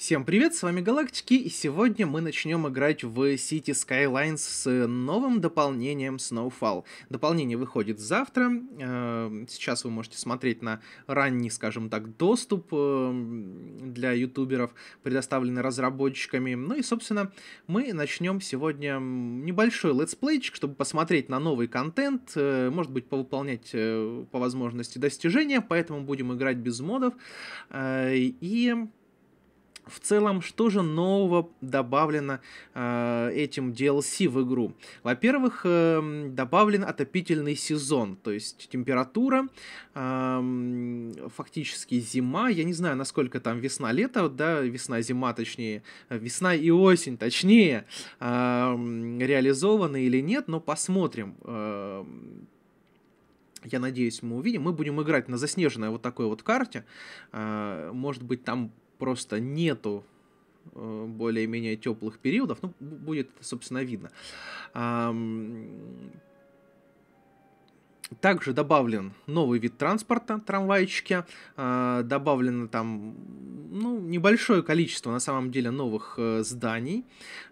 Всем привет, с вами Галактики, и сегодня мы начнем играть в City Skylines с новым дополнением Snowfall. Дополнение выходит завтра, э, сейчас вы можете смотреть на ранний, скажем так, доступ э, для ютуберов, предоставленный разработчиками. Ну и, собственно, мы начнем сегодня небольшой летсплейчик, чтобы посмотреть на новый контент, э, может быть, повыполнять по возможности достижения, поэтому будем играть без модов. И в целом, что же нового добавлено э, этим DLC в игру? Во-первых, э, добавлен отопительный сезон, то есть температура, э, фактически зима, я не знаю, насколько там весна-лето, да, весна-зима, точнее, весна и осень, точнее, э, реализованы или нет, но посмотрим. Э, я надеюсь, мы увидим. Мы будем играть на заснеженной вот такой вот карте. Э, может быть, там просто нету э, более-менее теплых периодов, ну, будет, собственно, видно. Также добавлен новый вид транспорта, трамвайчики. А, добавлено там ну, небольшое количество, на самом деле, новых э, зданий.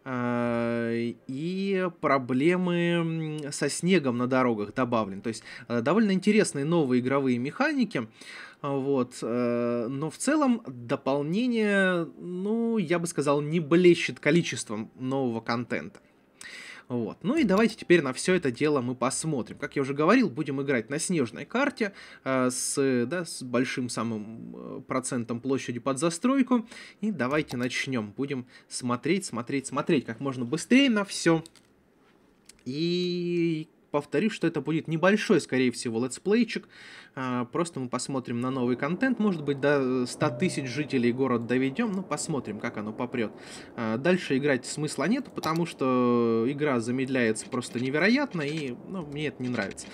А, и проблемы со снегом на дорогах добавлены. То есть э, довольно интересные новые игровые механики. Вот. Э, но в целом дополнение, ну, я бы сказал, не блещет количеством нового контента. Вот. Ну и давайте теперь на все это дело мы посмотрим. Как я уже говорил, будем играть на снежной карте э, с, да, с большим самым э, процентом площади под застройку. И давайте начнем. Будем смотреть, смотреть, смотреть как можно быстрее на все. И повторюсь, что это будет небольшой, скорее всего, летсплейчик. А, просто мы посмотрим на новый контент. Может быть, до 100 тысяч жителей город доведем. Ну, посмотрим, как оно попрет. А, дальше играть смысла нет, потому что игра замедляется просто невероятно, и ну, мне это не нравится.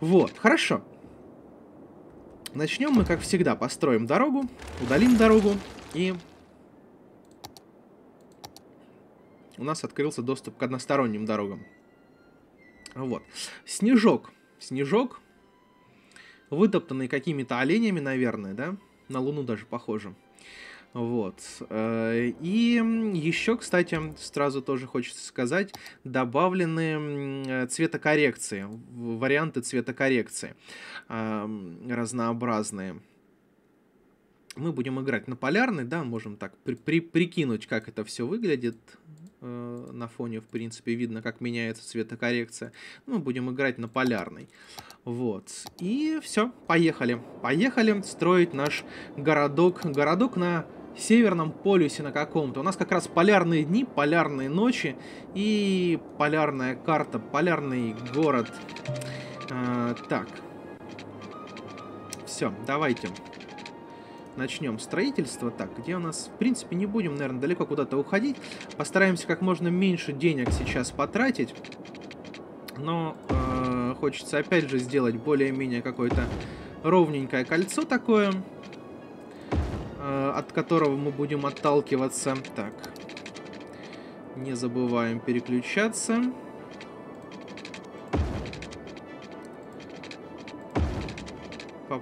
Вот, хорошо. Начнем мы, как всегда, построим дорогу, удалим дорогу, и у нас открылся доступ к односторонним дорогам. Вот. Снежок. Снежок, вытоптанный какими-то оленями, наверное, да? На Луну даже похоже. Вот. Э, и еще, кстати, сразу тоже хочется сказать, добавлены цветокоррекции, варианты цветокоррекции разнообразные. Мы будем играть на полярный, да, можем так при при прикинуть, как это все выглядит Э, на фоне, в принципе, видно, как меняется цветокоррекция. Ну, будем играть на полярный. Вот. И все, поехали. Поехали строить наш городок. Городок на северном полюсе на каком-то. У нас как раз полярные дни, полярные ночи и полярная карта, полярный город. А, так. Все, давайте начнем строительство. Так, где у нас... В принципе, не будем, наверное, далеко куда-то уходить. Постараемся как можно меньше денег сейчас потратить. Но э, хочется, опять же, сделать более-менее какое-то ровненькое кольцо такое, э, от которого мы будем отталкиваться. Так, не забываем переключаться.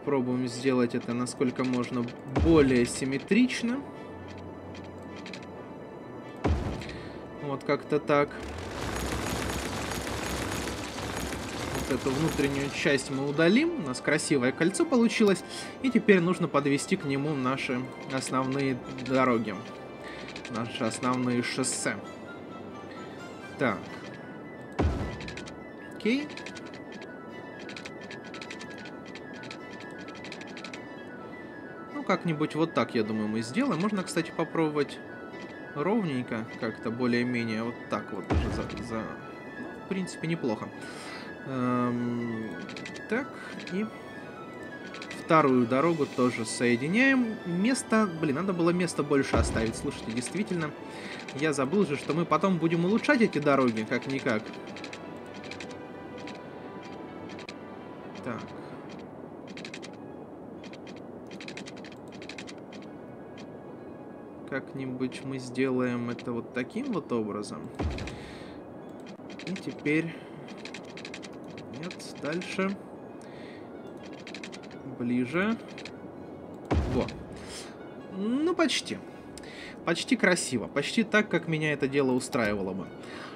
Попробуем сделать это насколько можно более симметрично. Вот как-то так. Вот эту внутреннюю часть мы удалим. У нас красивое кольцо получилось. И теперь нужно подвести к нему наши основные дороги. Наши основные шоссе. Так. Окей. Как-нибудь вот так, я думаю, мы сделаем. Можно, кстати, попробовать ровненько, как-то более-менее вот так вот даже за... за... В принципе, неплохо. Эм... Так, и вторую дорогу тоже соединяем. Место, блин, надо было место больше оставить. Слушайте, действительно, я забыл же, что мы потом будем улучшать эти дороги, как-никак. Как-нибудь мы сделаем это вот таким вот образом. И теперь... Нет, дальше. Ближе. Во. Ну, почти. почти красиво, почти так, как меня это дело устраивало бы.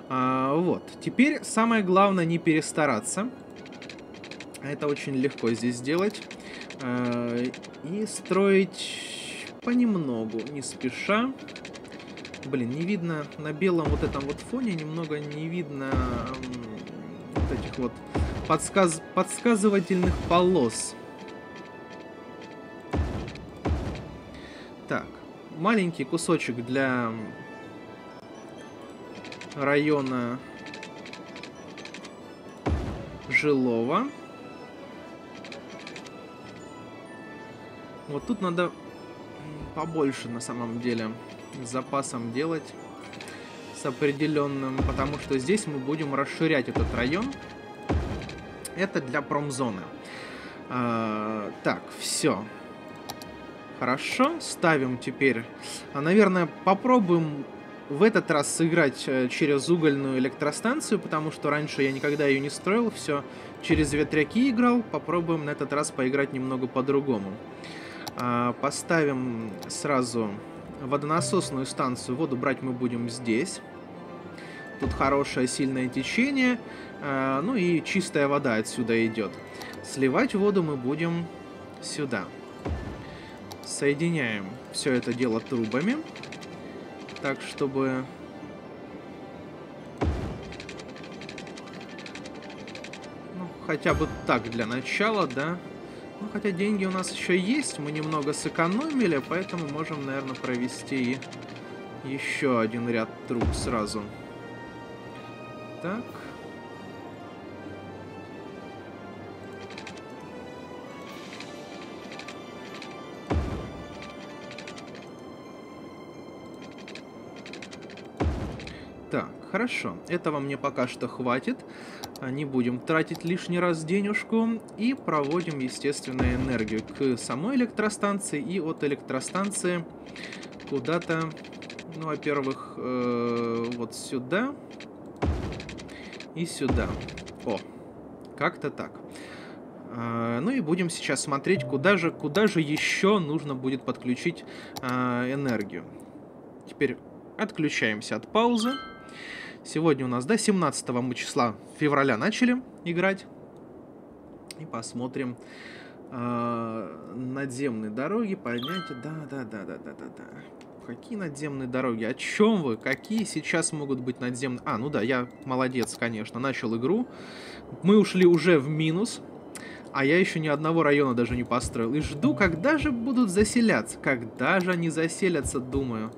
А, вот, теперь самое главное не перестараться. Это очень легко здесь сделать. А, и строить понемногу, не спеша. Блин, не видно на белом вот этом вот фоне, немного не видно вот этих вот подсказ подсказывательных полос. Так, маленький кусочек для района жилого. Вот тут надо побольше на самом деле с запасом делать с определенным, потому что здесь мы будем расширять этот район. Это для промзоны. А, так, все. Хорошо, ставим теперь. А, наверное, попробуем в этот раз сыграть э, через угольную электростанцию, потому что раньше я никогда ее не строил, все через ветряки играл. Попробуем на этот раз поиграть немного по-другому. Поставим сразу водонасосную станцию. Воду брать мы будем здесь. Тут хорошее сильное течение. А, ну и чистая вода отсюда идет. Сливать воду мы будем сюда. Соединяем все это дело трубами. Так, чтобы... Ну, хотя бы так для начала, да. Ну, хотя деньги у нас еще есть, мы немного сэкономили, поэтому можем, наверное, провести еще один ряд труб сразу. Так. Так, хорошо. Этого мне пока что хватит. Не будем тратить лишний раз денежку. И проводим, естественно, энергию к самой электростанции и от электростанции куда-то, ну, во-первых, э вот сюда и сюда. О, как-то так. Uh, ну и будем сейчас смотреть, куда же, куда же еще нужно будет подключить uh, энергию. Теперь отключаемся от паузы. Сегодня у нас, да, 17 мы числа февраля начали играть. И посмотрим э, надземные дороги, поднять. Да, да, да, да, да, да, да. Какие надземные дороги? О чем вы? Какие сейчас могут быть надземные... А, ну да, я молодец, конечно, начал игру. Мы ушли уже в минус. А я еще ни одного района даже не построил. И жду, когда же будут заселяться. Когда же они заселятся, думаю.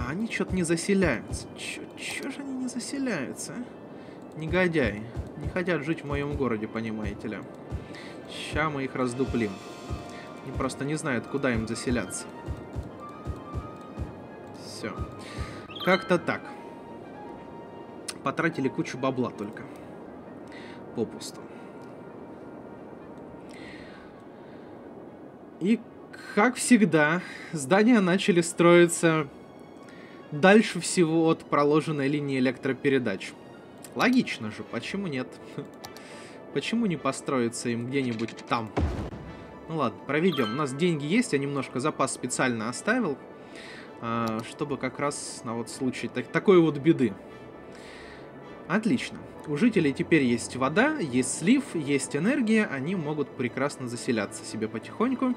А они что-то не заселяются. Чё, же они не заселяются, а? Негодяи. Не хотят жить в моем городе, понимаете ли. Ща мы их раздуплим. Они просто не знают, куда им заселяться. Все. Как-то так. Потратили кучу бабла только. Попусту. И, как всегда, здания начали строиться дальше всего от проложенной линии электропередач. Логично же, почему нет? Почему не построиться им где-нибудь там? Ну ладно, проведем. У нас деньги есть, я немножко запас специально оставил, а, чтобы как раз на вот случай так, такой вот беды. Отлично. У жителей теперь есть вода, есть слив, есть энергия, они могут прекрасно заселяться себе потихоньку.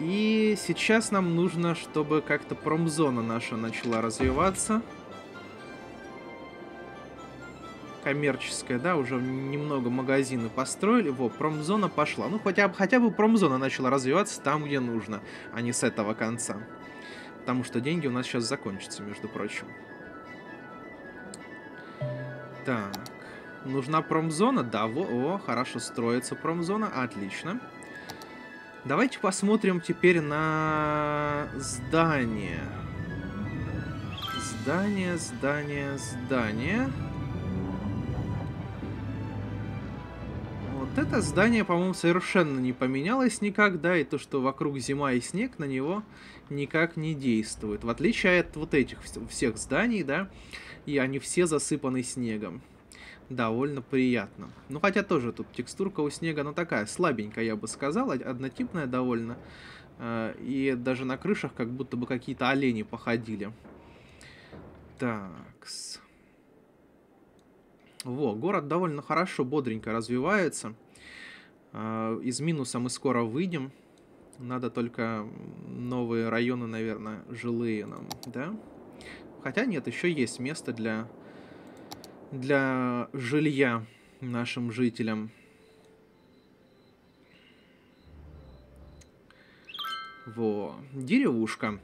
И сейчас нам нужно, чтобы как-то промзона наша начала развиваться. Коммерческая, да, уже немного магазины построили. Во, промзона пошла. Ну, хотя, хотя бы промзона начала развиваться там, где нужно, а не с этого конца. Потому что деньги у нас сейчас закончатся, между прочим. Так, нужна промзона? Да, во, о, хорошо строится промзона, отлично. Отлично. Давайте посмотрим теперь на здание. Здание, здание, здание. Вот это здание, по-моему, совершенно не поменялось никак, да, и то, что вокруг зима и снег, на него никак не действует. В отличие от вот этих всех зданий, да, и они все засыпаны снегом довольно приятно. Ну, хотя тоже тут текстурка у снега, ну, такая слабенькая, я бы сказал, однотипная довольно. Э, и даже на крышах как будто бы какие-то олени походили. Такс. Во, город довольно хорошо, бодренько развивается. Э, из минуса мы скоро выйдем. Надо только новые районы, наверное, жилые нам, да? Хотя нет, еще есть место для, для жилья нашим жителям. Во, деревушка.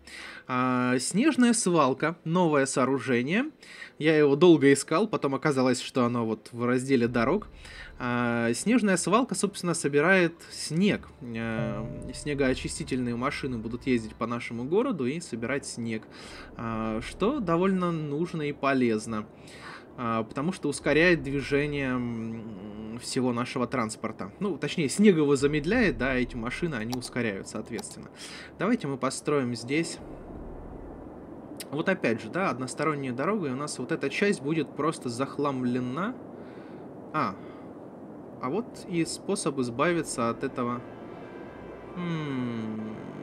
А, снежная свалка, новое сооружение. Я его долго искал, потом оказалось, что оно вот в разделе дорог. А, снежная свалка, собственно, собирает снег. А, снегоочистительные машины будут ездить по нашему городу и собирать снег, а, что довольно нужно и полезно. А, потому что ускоряет движение всего нашего транспорта. Ну, точнее, снег его замедляет, да, эти машины, они ускоряют, соответственно. Давайте мы построим здесь... Вот опять же, да, односторонняя дорога, и у нас вот эта часть будет просто захламлена. А, а вот и способ избавиться от этого... М -м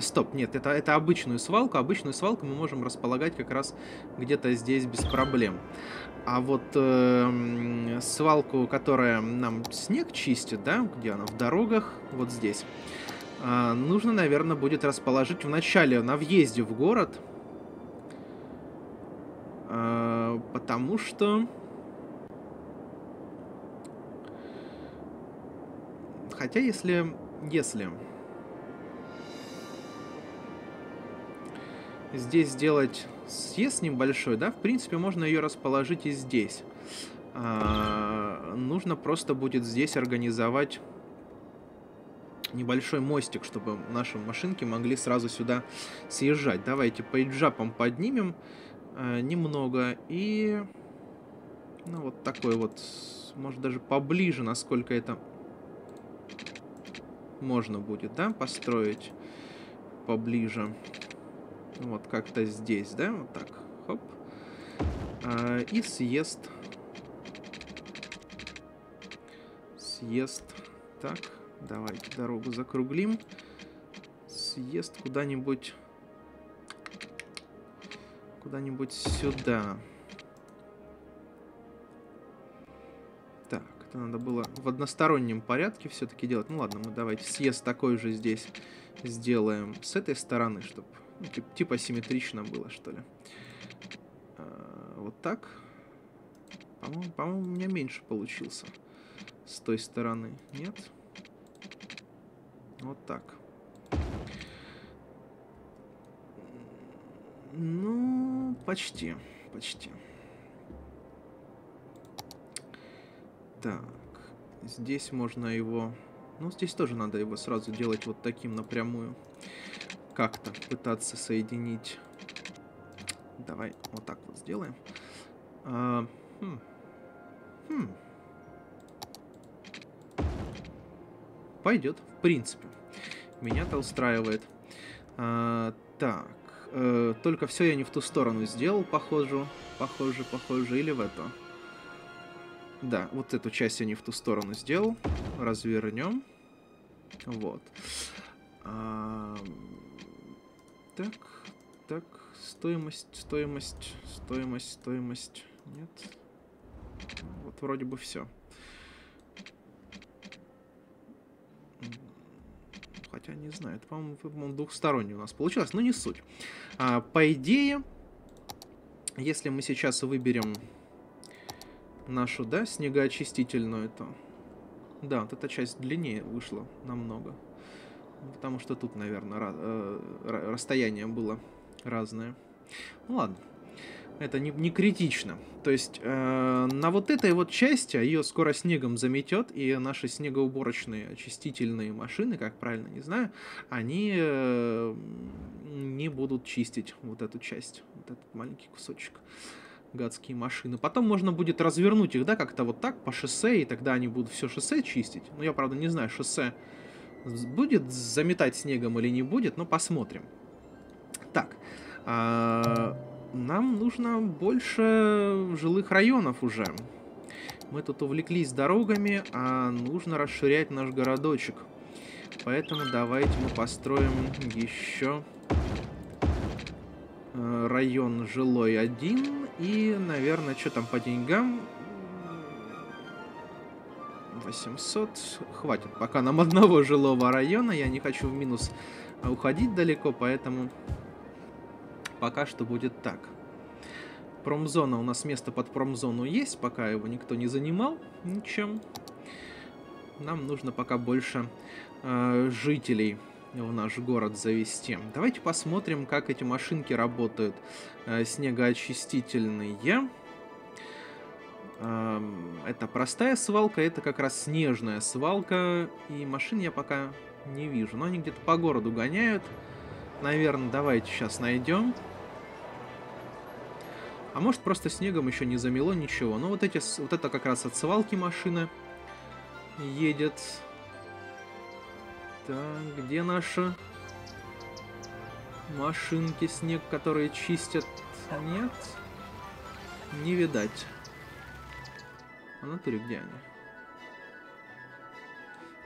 стоп, нет, это, это обычную свалку. Обычную свалку мы можем располагать как раз где-то здесь без проблем. А вот э, свалку, которая нам снег чистит, да, где она в дорогах, вот здесь, э, нужно, наверное, будет расположить в начале, на въезде в город. Э, потому что... Хотя, если... Если... Здесь сделать съезд небольшой, да, в принципе, можно ее расположить и здесь. А, нужно просто будет здесь организовать небольшой мостик, чтобы наши машинки могли сразу сюда съезжать. Давайте по иджапам поднимем а, немного и... Ну, вот такой вот, может, даже поближе, насколько это можно будет, да, построить поближе. Вот как-то здесь, да? Вот так. Хоп. А, и съезд. Съезд. Так, давайте дорогу закруглим. Съезд куда-нибудь... Куда-нибудь сюда. Так, это надо было в одностороннем порядке все-таки делать. Ну ладно, мы давайте съезд такой же здесь сделаем с этой стороны, чтобы типа симметрично было, что ли. А, вот так. По-моему, по у меня меньше получился. С той стороны. Нет? Вот так. Ну, почти. Почти. Так. Здесь можно его... Ну, здесь тоже надо его сразу делать вот таким напрямую как-то пытаться соединить. Давай вот так вот сделаем. А, хм. Хм. Пойдет, в принципе. Меня-то устраивает. А, так. Э, только все я не в ту сторону сделал, похоже. Похоже, похоже. Или в эту. Да, вот эту часть я не в ту сторону сделал. Развернем. Вот. А, так, так, стоимость, стоимость, стоимость, стоимость. Нет. Вот вроде бы все. Хотя не знаю, это, по-моему, двухсторонний у нас получилось, но не суть. А, по идее, если мы сейчас выберем нашу, да, снегоочистительную, то... Да, вот эта часть длиннее вышла намного. Потому что тут, наверное, э, расстояние было разное. Ну ладно. Это не, не критично. То есть э, на вот этой вот части ее скоро снегом заметет, и наши снегоуборочные очистительные машины, как правильно, не знаю, они э, не будут чистить вот эту часть, вот этот маленький кусочек гадские машины. Потом можно будет развернуть их, да, как-то вот так по шоссе, и тогда они будут все шоссе чистить. Ну, я, правда, не знаю, шоссе будет заметать снегом или не будет, но посмотрим. Так, а, нам нужно больше жилых районов уже. Мы тут увлеклись дорогами, а нужно расширять наш городочек. Поэтому давайте мы построим еще э, район жилой один. И, наверное, что там по деньгам? 800. Хватит пока нам одного жилого района. Я не хочу в минус уходить далеко, поэтому пока что будет так. Промзона, у нас место под промзону есть, пока его никто не занимал ничем. Нам нужно пока больше э, жителей в наш город завести. Давайте посмотрим, как эти машинки работают. Э, снегоочистительные. Э, это простая свалка, это как раз снежная свалка. И машин я пока не вижу. Но они где-то по городу гоняют. Наверное, давайте сейчас найдем. А может просто снегом еще не замело ничего. Но вот эти, вот это как раз от свалки машина едет. Так, где наши машинки снег, которые чистят? Нет, не видать. А натуре где они?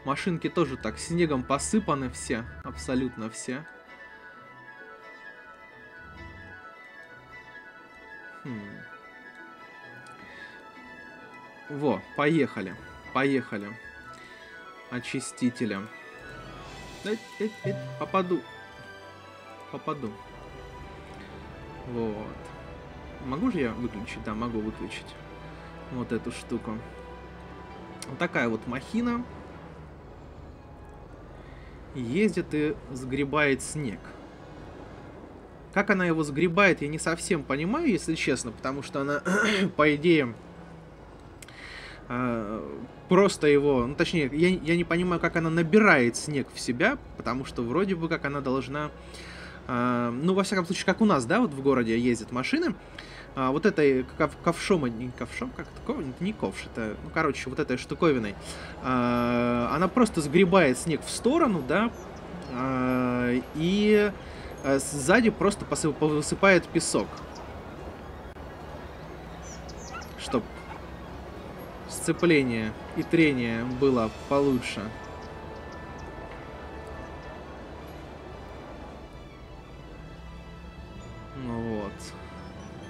Машинки тоже так снегом посыпаны все, абсолютно все. Хм. Во, поехали. Поехали. Очистителя. Эть, эть, эть, попаду. Попаду. Вот. Могу же я выключить? Да, могу выключить. Вот эту штуку. Вот такая вот махина. Ездит и сгребает снег. Как она его сгребает, я не совсем понимаю, если честно, потому что она, по идее, а, просто его, ну точнее, я, я не понимаю, как она набирает снег в себя, потому что вроде бы как она должна, э, ну во всяком случае, как у нас, да, вот в городе ездят машины, э, вот этой ков ковшом, не ковшом, как это, не ковш, это, ну короче, вот этой штуковиной, э, она просто сгребает снег в сторону, да, э, и э, сзади просто высыпает песок. Чтоб сцепление и трение было получше. Ну вот.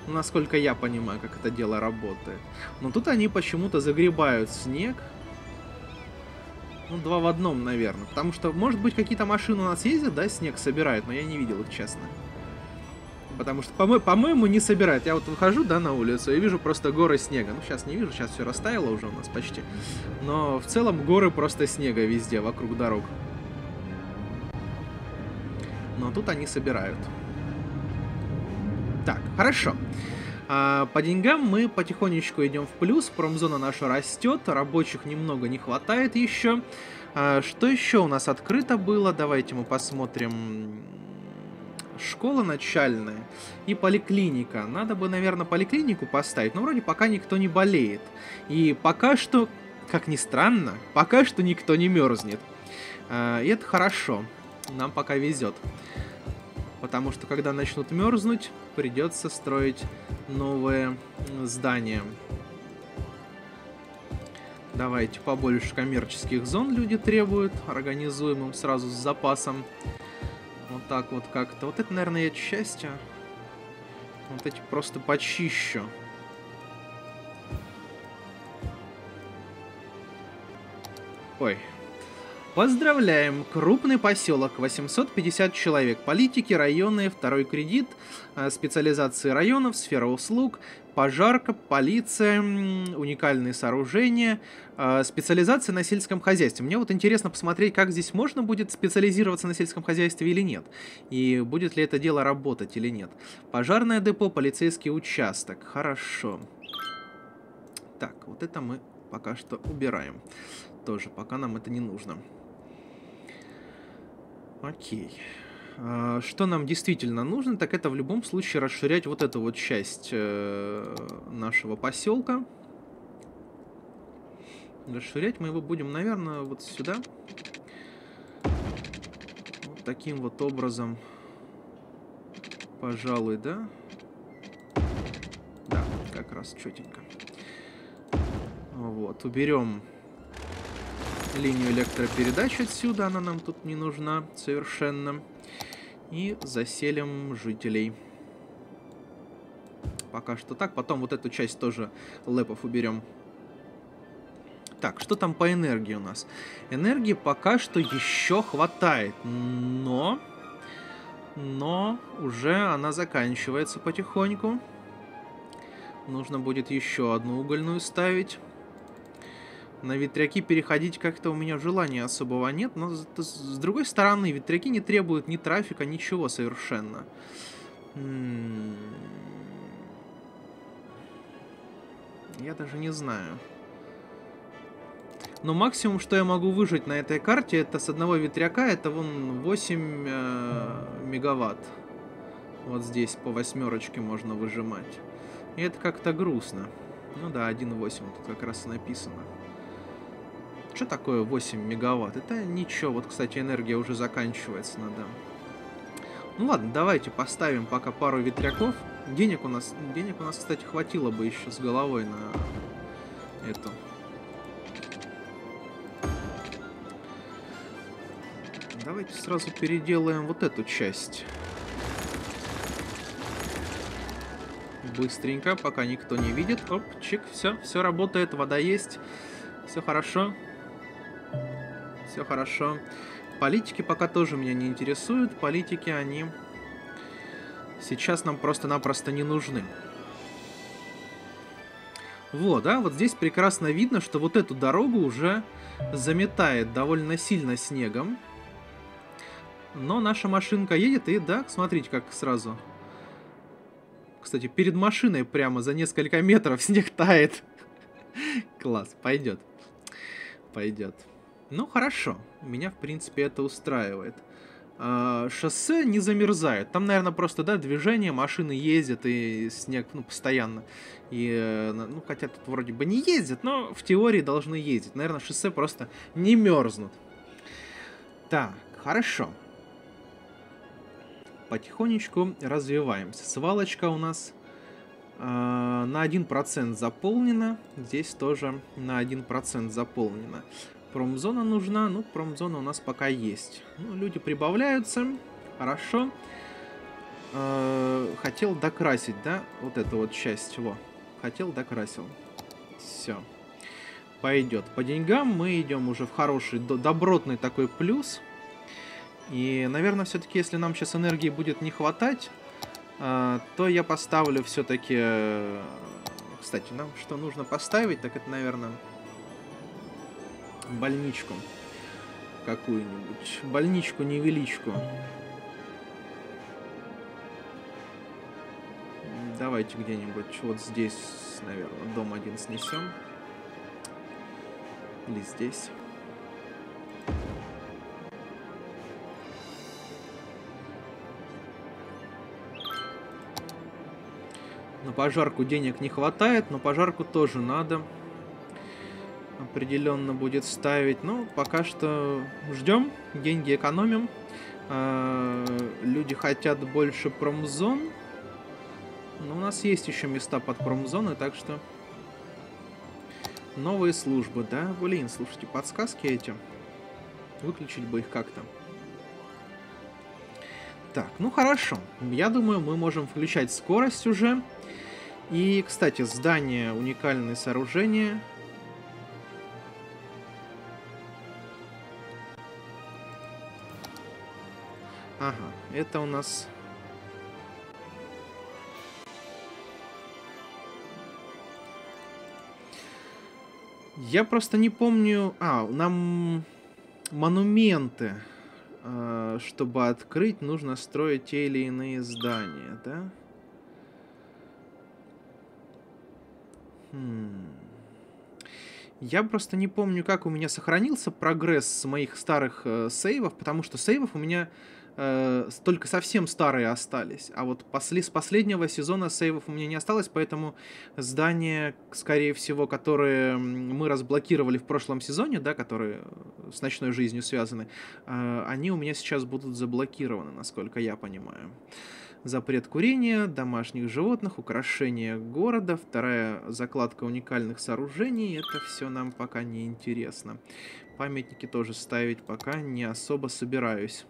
Насколько я понимаю, как это дело работает. Но тут они почему-то загребают снег. Ну, два в одном, наверное. Потому что, может быть, какие-то машины у нас ездят, да, снег собирают, но я не видел их, честно потому что, по-моему, не собирает. Я вот выхожу, да, на улицу и вижу просто горы снега. Ну, сейчас не вижу, сейчас все растаяло уже у нас почти. Но в целом горы просто снега везде, вокруг дорог. Но тут они собирают. Хорошо. А, по деньгам мы потихонечку идем в плюс, промзона наша растет, рабочих немного не хватает еще. А, что еще у нас открыто было? Давайте мы посмотрим школа начальная и поликлиника. Надо бы, наверное, поликлинику поставить, но вроде пока никто не болеет. И пока что, как ни странно, пока что никто не мерзнет. А, и это хорошо. Нам пока везет. Потому что когда начнут мерзнуть, придется строить новые здания. Давайте побольше коммерческих зон люди требуют. Организуем им сразу с запасом. Вот так вот как-то. Вот это, наверное, я счастье. Вот эти просто почищу. Ой. Поздравляем! Крупный поселок, 850 человек. Политики, районы, второй кредит, э, специализации районов, сфера услуг, пожарка, полиция, уникальные сооружения, э, специализация на сельском хозяйстве. Мне вот интересно посмотреть, как здесь можно будет специализироваться на сельском хозяйстве или нет. И будет ли это дело работать или нет. Пожарное депо, полицейский участок. Хорошо. Так, вот это мы пока что убираем. Тоже, пока нам это не нужно. Окей. А, что нам действительно нужно, так это в любом случае расширять вот эту вот часть э, нашего поселка. Расширять мы его будем, наверное, вот сюда. Вот таким вот образом. Пожалуй, да? Да, как раз четенько. Вот, уберем линию электропередач отсюда, она нам тут не нужна совершенно. И заселим жителей. Пока что так, потом вот эту часть тоже лэпов уберем. Так, что там по энергии у нас? Энергии пока что еще хватает, но... Но уже она заканчивается потихоньку. Нужно будет еще одну угольную ставить. На ветряки переходить как-то у меня желания особого нет, но с другой стороны, ветряки не требуют ни трафика, ничего совершенно. Я даже не знаю. Но максимум, что я могу выжить на этой карте, это с одного ветряка, это вон 8 э, мегаватт. Вот здесь по восьмерочке можно выжимать. И это как-то грустно. Ну да, 1.8 тут как раз написано. Что такое 8 мегаватт? Это ничего. Вот, кстати, энергия уже заканчивается надо. Ну ладно, давайте поставим пока пару ветряков. Денег у нас, денег у нас, кстати, хватило бы еще с головой на эту Давайте сразу переделаем вот эту часть. Быстренько, пока никто не видит. Оп, чик, все, все работает, вода есть. Все хорошо. Все хорошо. Политики пока тоже меня не интересуют. Политики, они сейчас нам просто-напросто не нужны. Вот, да, вот здесь прекрасно видно, что вот эту дорогу уже заметает довольно сильно снегом. Но наша машинка едет, и да, смотрите, как сразу. Кстати, перед машиной прямо за несколько метров снег тает. Класс, пойдет. Пойдет. Ну, хорошо. Меня, в принципе, это устраивает. А, шоссе не замерзает. Там, наверное, просто, да, движение, машины ездят, и снег, ну, постоянно. И, э, ну, хотя тут вроде бы не ездят, но в теории должны ездить. Наверное, шоссе просто не мерзнут. Так, хорошо потихонечку развиваемся. Свалочка у нас э, на 1% заполнена. Здесь тоже на 1% заполнена. Промзона нужна. Ну, промзона у нас пока есть. Ну, люди прибавляются. Хорошо. Э, хотел докрасить, да? Вот эту вот часть. Во. Хотел, докрасил. Все. Пойдет. По деньгам мы идем уже в хороший, добротный такой плюс. И, наверное, все-таки, если нам сейчас энергии будет не хватать, э, то я поставлю все-таки... Э, кстати, нам что нужно поставить, так это, наверное, больничку какую-нибудь. Больничку-невеличку. Давайте где-нибудь вот здесь, наверное, дом один снесем. Или здесь. На пожарку денег не хватает, но пожарку тоже надо. Определенно будет ставить. Но пока что ждем, деньги экономим. А, люди хотят больше промзон. Но у нас есть еще места под промзоны, так что... Новые службы, да? Блин, слушайте, подсказки эти. Выключить бы их как-то. Так, ну хорошо. Я думаю, мы можем включать скорость уже. И, кстати, здание, уникальное сооружение. Ага, это у нас... Я просто не помню... А, нам монументы. А, чтобы открыть, нужно строить те или иные здания, да? Хм. Я просто не помню, как у меня сохранился прогресс моих старых э, сейвов, потому что сейвов у меня э, только совсем старые остались. А вот после, с последнего сезона сейвов у меня не осталось, поэтому здания, скорее всего, которые мы разблокировали в прошлом сезоне, да, которые с ночной жизнью связаны, э, они у меня сейчас будут заблокированы, насколько я понимаю запрет курения, домашних животных, украшение города, вторая закладка уникальных сооружений. Это все нам пока не интересно. Памятники тоже ставить пока не особо собираюсь.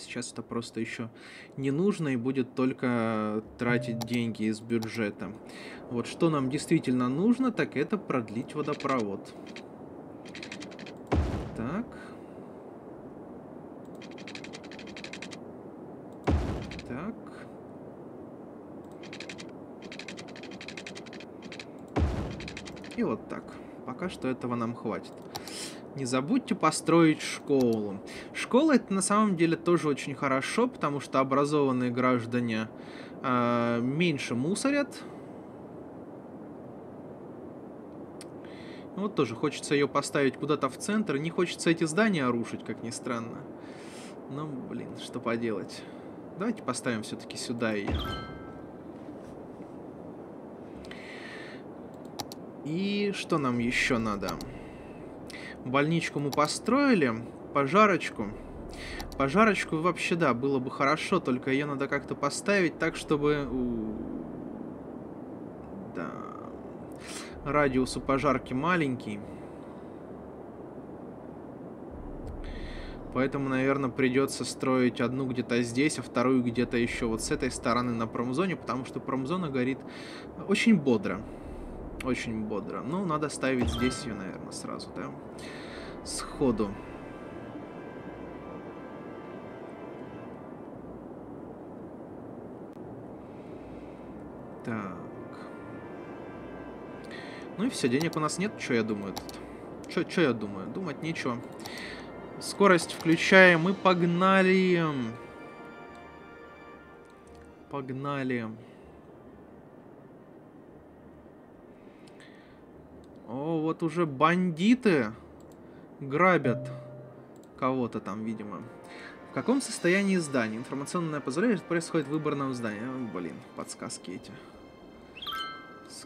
Сейчас это просто еще не нужно и будет только тратить деньги из бюджета. Вот что нам действительно нужно, так это продлить водопровод. Так. Так. И вот так. Пока что этого нам хватит. Не забудьте построить школу. Школа это на самом деле тоже очень хорошо, потому что образованные граждане э, меньше мусорят. Вот тоже хочется ее поставить куда-то в центр. Не хочется эти здания рушить, как ни странно. Ну, блин, что поделать. Давайте поставим все-таки сюда ее. И что нам еще надо? Больничку мы построили. Пожарочку. Пожарочку вообще, да, было бы хорошо, только ее надо как-то поставить так, чтобы... Да. Радиус у пожарки маленький. Поэтому, наверное, придется строить одну где-то здесь, а вторую где-то еще вот с этой стороны на промзоне, потому что промзона горит очень бодро. Очень бодро. Ну, надо ставить здесь ее, наверное, сразу, да? Сходу. Так. Ну и все, денег у нас нет. Что я думаю тут? Что я думаю? Думать нечего. Скорость включаем и погнали. Погнали. О, вот уже бандиты грабят кого-то там, видимо. В каком состоянии здание? Информационное позволяет, происходит в выборном здании. О, блин, подсказки эти.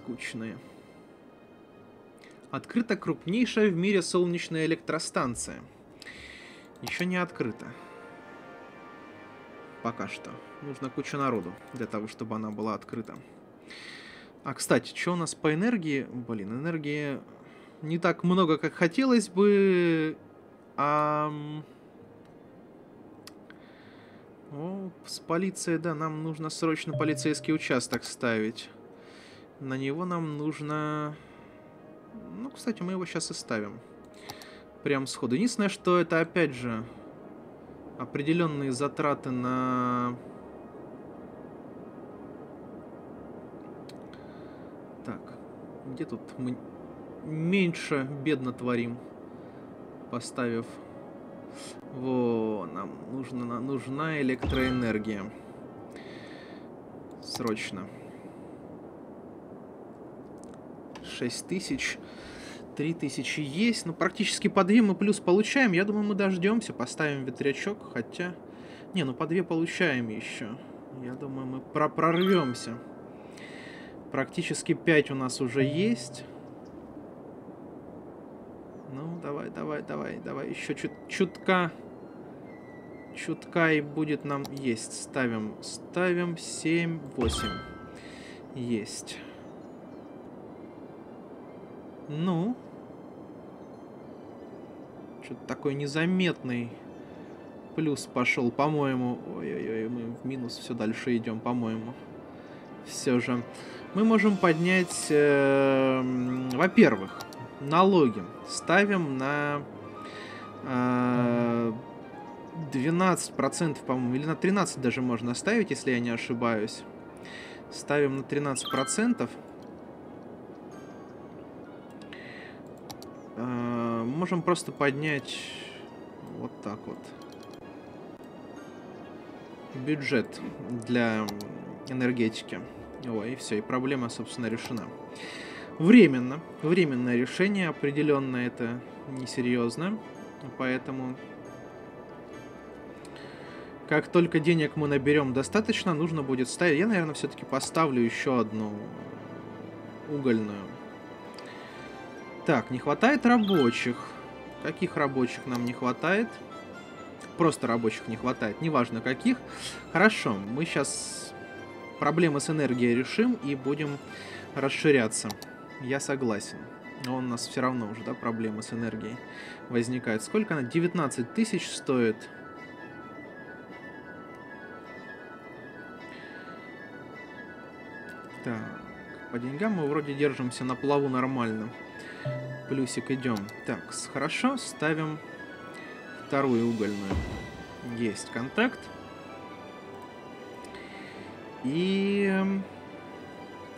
Скучные. Открыта крупнейшая в мире солнечная электростанция. Еще не открыта. Пока что. Нужно куча народу для того, чтобы она была открыта. А, кстати, что у нас по энергии? Блин, энергии не так много, как хотелось бы. А... О, с полицией, да, нам нужно срочно полицейский участок ставить. На него нам нужно... Ну, кстати, мы его сейчас и ставим. Прям сходу. Единственное, что это, опять же, определенные затраты на Где тут мы меньше бедно творим, поставив... Во, нам нужна, нужна электроэнергия. Срочно. 6 тысяч. 3 тысячи есть. Ну, практически по 2 мы плюс получаем. Я думаю, мы дождемся. Поставим ветрячок. Хотя... Не, ну по 2 получаем еще. Я думаю, мы про прорвемся. Практически 5 у нас уже есть. Ну, давай, давай, давай, давай. Еще чут чутка. Чутка и будет нам есть. Ставим, ставим 7, 8. Есть. Ну. Что-то такой незаметный плюс пошел, по-моему. Ой-ой-ой, мы в минус все дальше идем, по-моему. Все же мы можем поднять, э, во-первых, налоги. Ставим на э, 12%, по-моему, или на 13% даже можно ставить, если я не ошибаюсь. Ставим на 13%. Можем просто поднять вот так вот бюджет для энергетики. Ой, и все, и проблема, собственно, решена. Временно. Временное решение, определенно это несерьезно. Поэтому, как только денег мы наберем достаточно, нужно будет ставить... Я, наверное, все-таки поставлю еще одну угольную. Так, не хватает рабочих. Каких рабочих нам не хватает? Просто рабочих не хватает, неважно каких. Хорошо, мы сейчас проблемы с энергией решим и будем расширяться. Я согласен. Но у нас все равно уже, да, проблемы с энергией возникают. Сколько она? 19 тысяч стоит. Так, по деньгам мы вроде держимся на плаву нормально. Плюсик идем. Так, хорошо, ставим вторую угольную. Есть контакт. И эм,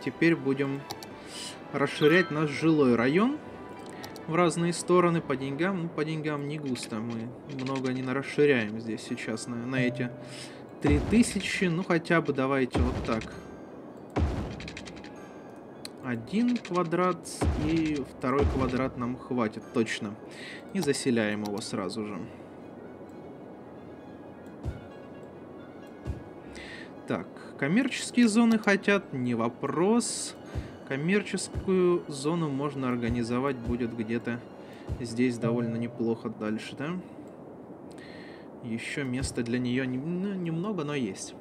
теперь будем расширять наш жилой район в разные стороны по деньгам. Ну, по деньгам не густо. Мы много не расширяем здесь сейчас на, на эти 3000. Ну, хотя бы давайте вот так. Один квадрат и второй квадрат нам хватит точно. И заселяем его сразу же. Так, коммерческие зоны хотят, не вопрос. Коммерческую зону можно организовать будет где-то здесь довольно неплохо дальше, да? Еще места для нее не, ну, немного, но есть.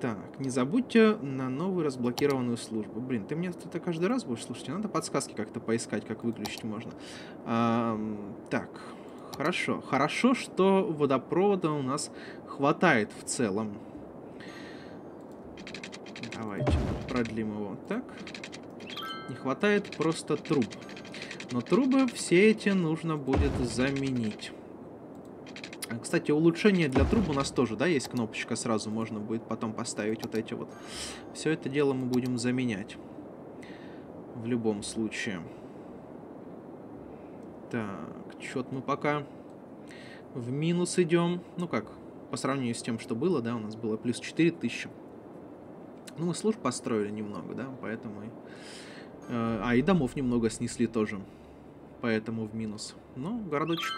Так, не забудьте на новую разблокированную службу. Блин, ты мне это каждый раз будешь слушать? Надо подсказки как-то поискать, как выключить можно. А, так, хорошо. Хорошо, что водопровода у нас хватает в целом. Давайте продлим его так. Не хватает просто труб. Но трубы все эти нужно будет заменить. Кстати, улучшение для труб у нас тоже, да, есть кнопочка, сразу можно будет потом поставить вот эти вот. Все это дело мы будем заменять. В любом случае. Так, что-то мы пока в минус идем. Ну как, по сравнению с тем, что было, да, у нас было плюс 4000. Ну, мы служб построили немного, да, поэтому... Э, а, и домов немного снесли тоже, поэтому в минус. Но городочек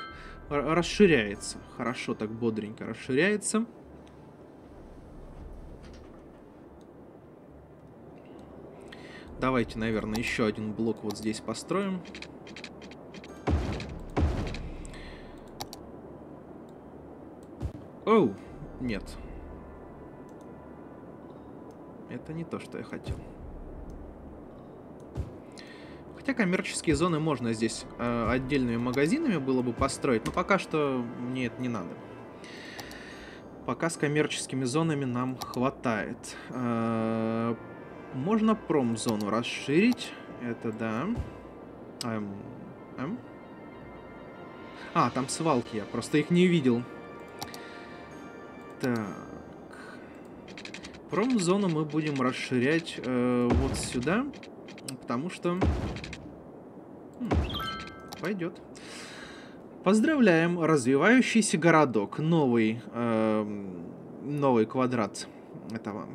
расширяется. Хорошо, так бодренько расширяется. Давайте, наверное, еще один блок вот здесь построим. Оу, нет. Это не то, что я хотел. Хотя коммерческие зоны можно здесь э, отдельными магазинами было бы построить, но пока что мне это не надо. Пока с коммерческими зонами нам хватает. Э, можно промзону расширить. Это да. Эм, эм. А, там свалки, я просто их не видел. Так. Промзону мы будем расширять э, вот сюда, потому что Пойдет. Поздравляем, развивающийся городок. Новый, э, новый квадрат этого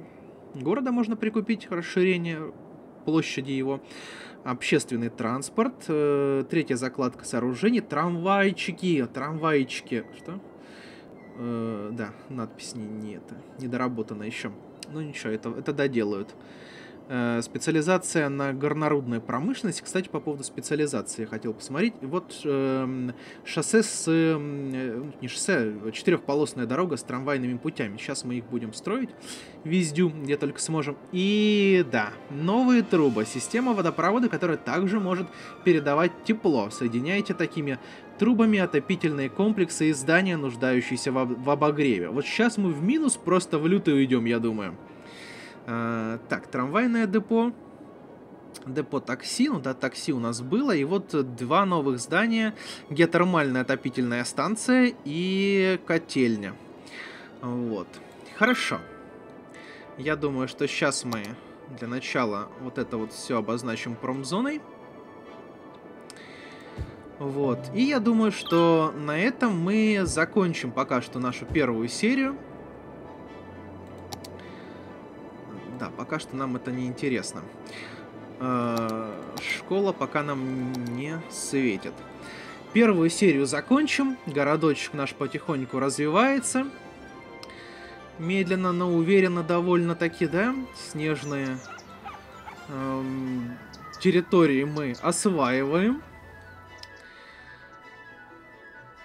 города можно прикупить, расширение площади его. Общественный транспорт, э, третья закладка сооружений, трамвайчики, трамвайчики, что? Э, да, надпись не, не это, недоработана еще. Ну ничего, это, это доделают. Специализация на горнорудной промышленности. Кстати, по поводу специализации я хотел посмотреть. Вот э, шоссе с... Э, не шоссе, а четырехполосная дорога с трамвайными путями. Сейчас мы их будем строить везде, где только сможем. И да, новые трубы. Система водопровода, которая также может передавать тепло. Соединяйте такими трубами отопительные комплексы и здания, нуждающиеся в, в обогреве. Вот сейчас мы в минус просто в лютую идем, я думаю. А, так, трамвайное депо. Депо такси, ну да, такси у нас было. И вот два новых здания. Геотермальная отопительная станция и котельня. Вот. Хорошо. Я думаю, что сейчас мы для начала вот это вот все обозначим промзоной. Вот. И я думаю, что на этом мы закончим пока что нашу первую серию. Да, пока что нам это не интересно. Э, школа пока нам не светит. Первую серию закончим. Городочек наш потихоньку развивается. Медленно, но уверенно довольно-таки, да? Снежные эм, территории мы осваиваем.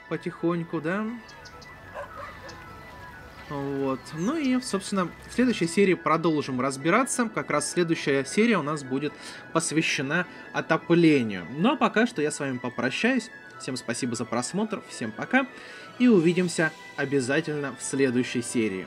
Потихоньку, да? Вот. Ну и, собственно, в следующей серии продолжим разбираться. Как раз следующая серия у нас будет посвящена отоплению. Ну а пока что я с вами попрощаюсь. Всем спасибо за просмотр, всем пока. И увидимся обязательно в следующей серии.